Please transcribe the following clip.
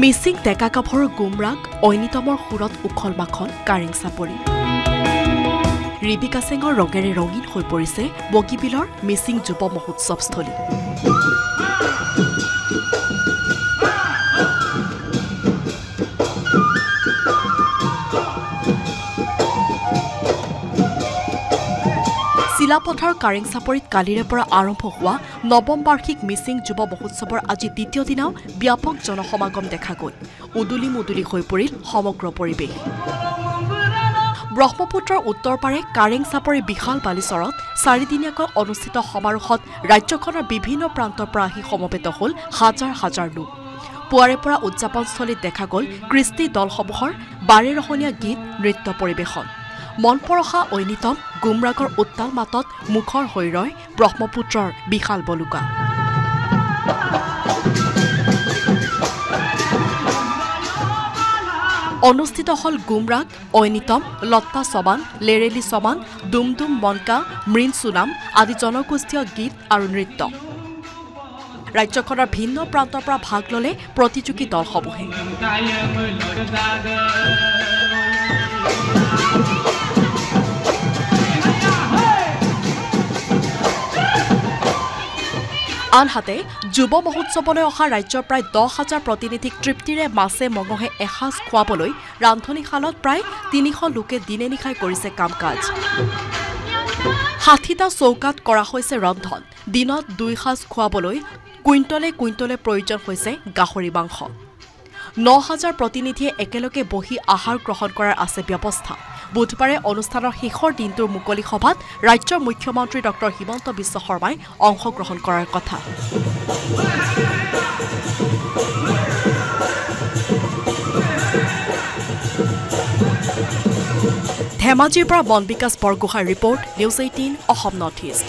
মিচিং ডেকা কাভৰৰ গুমৰাগ ঐনিতমৰ সুৰত উখল মাখল কাৰেং চাপৰি। ৰিবিকা সিঙৰ ৰঙেৰে ৰঙীন হৈ পৰিছে বগীবিলৰ মিচিং যুৱ মহোৎসৱস্থলী। চিলাপথাৰ কাৰেং চাপৰিত কালিৰে পৰা আৰম্ভ হোৱা নৱম বাৰ্ষিক মিচিং যুৱ মহোৎসৱৰ আজি দ্বিতীয় দিনাও ব্যাপক জনসমাগম দেখা গ'ল। উদুলি মুদুলি হৈ পৰিল সমগ্ৰ পৰিৱেশ। ব্ৰহ্মপুত্ৰৰ উত্তৰ পাৰে কাৰেং চাপৰি বিশাল বালিচৰত চাৰিদিনীয়াকৈ অনুষ্ঠিত সমাৰোহত ৰাজ্যখনৰ বিভিন্ন প্ৰান্তৰ পৰা আহি সমবেত হ'ল হাজাৰ হাজাৰ লোক। পুৱাৰে পৰা উদযাপনস্থলীত দেখা গ'ল কৃষ্টি দলসমূহৰ বাৰেৰহণীয়া গীত নৃত্য পৰিৱেশন। মন পৰশা ঐনিতম গুমৰাগৰ উত্তাল মাতত মুখৰ হৈ ৰয় ব্ৰহ্মপুত্ৰৰ বিশাল বলুকা। অনুষ্ঠিত হ'ল গুমৰাগ ঐনিতম লত্তা চবান লেৰেলি চবান ডুমডুম মনকা মৃণ চুনাম আদি জনগোষ্ঠীয় গীত আৰু নৃত্য। ৰাজ্যখনৰ ভিন্ন প্ৰান্তৰ পৰা ভাগ ল'লে প্ৰতিযোগী দলসমূহে। আনহাতে যুৱ মহোৎসৱলৈ অহা ৰাজ্যৰ প্ৰায় দহ হাজাৰ প্ৰতিনিধিক তৃপ্তিৰে মাছে মঙহে এসাঁজ খুৱাবলৈ ৰান্ধনীশালত প্ৰায় তিনিশ লোকে দিনে নিশাই কৰিছে কাম কাজ ষাঠিটা চৌকাত কৰা হৈছে ৰন্ধন। দিনত দুই সাঁজ খুৱাবলৈ কুইণ্টলে কুইণ্টলে প্ৰয়োজন হৈছে গাহৰি মাংস। ন হাজাৰ প্ৰতিনিধিয়ে একেলগে বহি আহাৰ গ্ৰহণ কৰাৰ আছে ব্যৱস্থা। বুধবাৰে অনুষ্ঠানৰ শেষৰ দিনটোৰ মুকলি সভাত ৰাজ্যৰ মুখ্যমন্ত্ৰী ডঃ হিমন্ত বিশ্ব শৰ্মাই অংশগ্ৰহণ কৰাৰ কথা। ধেমাজিৰ পৰা বন বিকাশ বৰগোহাঁইৰ report news eighteen Assam north east.